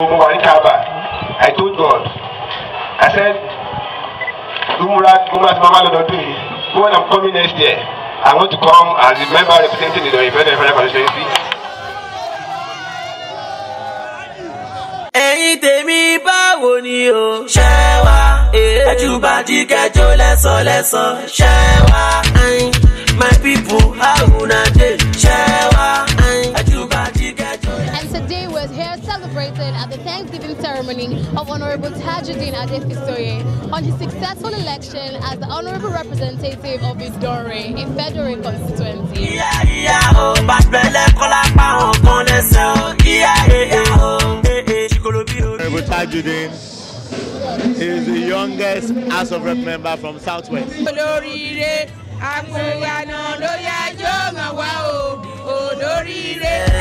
I told God I said umra umra ti mama lọ́dọọdún yìí when I'm coming next year I want to come as a member representing the Federal constituency. ẹ̀yin tèmi báwo ni o. ṣé wá ẹjúbàdí kẹjọ lẹ́sọ̀lẹ́sọ̀ ṣé wá. Today was celebrated at the Thanksgiving ceremony of Honorable Tajudeen Adefisoye on his successful election as the Honorable Representative of Idore in Federal constituency. ìyá ìyá o bàbẹ̀lẹ̀ kọ́lá pa ọ̀kan lẹ́sẹ̀ o. ìyá ìyá o. ṣìkòlò bí o. Honorable Tajudeen is the youngest House of Rep member from Southwest. olóríire àpòyànà lórí ẹjọ́ mọ̀ wá o olóríire. èrè ló